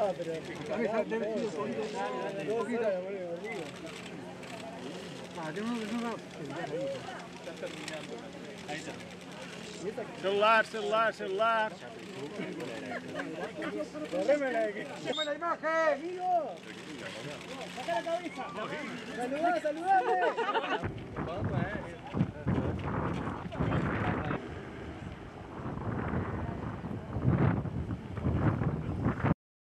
Ah, pero... Ah, yo no, no, no. Ahí está. Celular, celular, celular. la imagen! ¡Saca la cabeza! ¡Saludá, saludame!